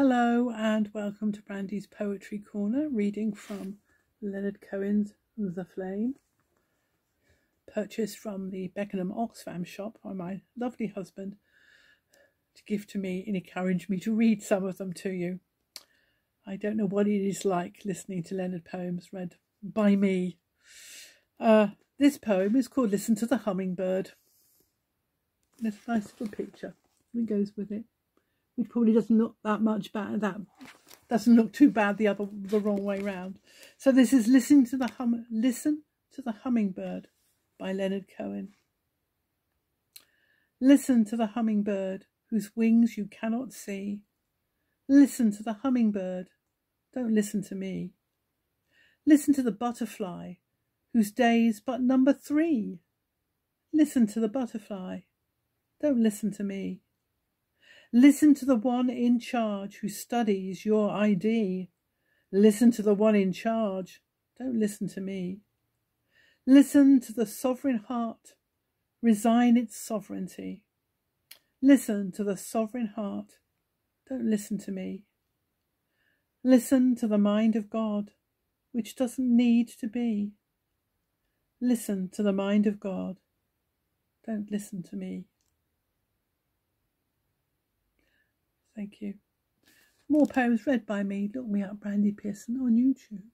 Hello and welcome to Brandy's Poetry Corner, reading from Leonard Cohen's The Flame, purchased from the Beckenham Oxfam shop by my lovely husband to give to me and encourage me to read some of them to you. I don't know what it is like listening to Leonard poems read by me. Uh, this poem is called Listen to the Hummingbird. There's a nice little picture that goes with it which probably doesn't look that much bad. That doesn't look too bad the other the wrong way round. So this is listen to the hum listen to the hummingbird by Leonard Cohen. Listen to the hummingbird whose wings you cannot see. Listen to the hummingbird. Don't listen to me. Listen to the butterfly whose days but number three. Listen to the butterfly. Don't listen to me. Listen to the one in charge who studies your ID. Listen to the one in charge. Don't listen to me. Listen to the sovereign heart. Resign its sovereignty. Listen to the sovereign heart. Don't listen to me. Listen to the mind of God, which doesn't need to be. Listen to the mind of God. Don't listen to me. Thank you. More poems read by me. Look me up, Brandy Pearson, on YouTube.